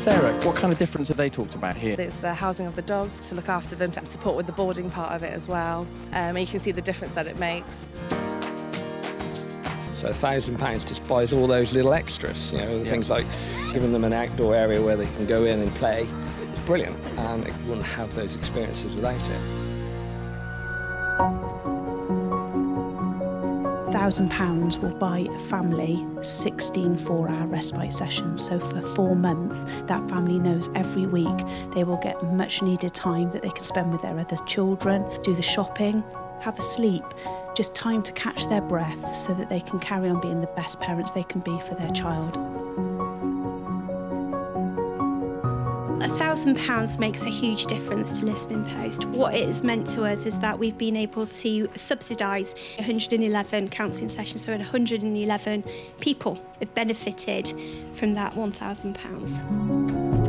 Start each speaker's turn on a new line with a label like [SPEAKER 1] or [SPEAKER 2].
[SPEAKER 1] Sarah, what kind of difference have they talked about here?
[SPEAKER 2] It's the housing of the dogs, to look after them, to support with the boarding part of it as well. Um, and you can see the difference that it makes.
[SPEAKER 3] So a thousand pounds just buys all those little extras, you know,
[SPEAKER 1] Yeah.
[SPEAKER 3] things like giving them an outdoor area where they can go in and play. It's brilliant, and it wouldn't have those experiences without it.
[SPEAKER 4] £1,000 will buy a family 16 four hour respite sessions. So, for four months, that family knows every week they will get much needed time that they can spend with their other children, do the shopping, have a sleep, just time to catch their breath so that they can carry on being the best parents they can be for their child.
[SPEAKER 5] A thousand pounds makes a huge difference to Listening Post. What it has meant to us is that we've been able to subsidise 111 counselling sessions, so 111 people have benefited from that £1,000.